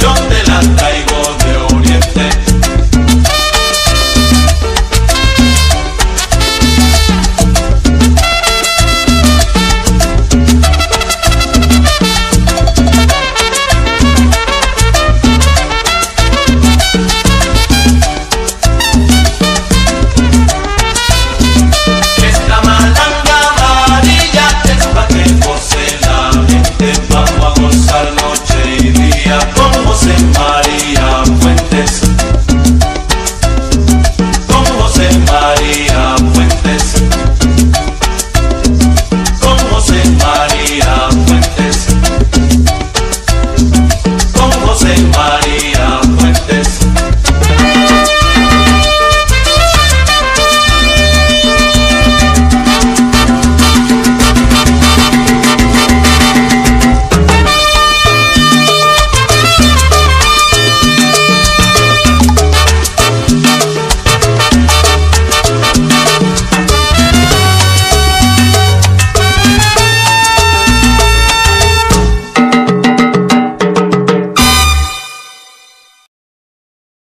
Yo te las traigo.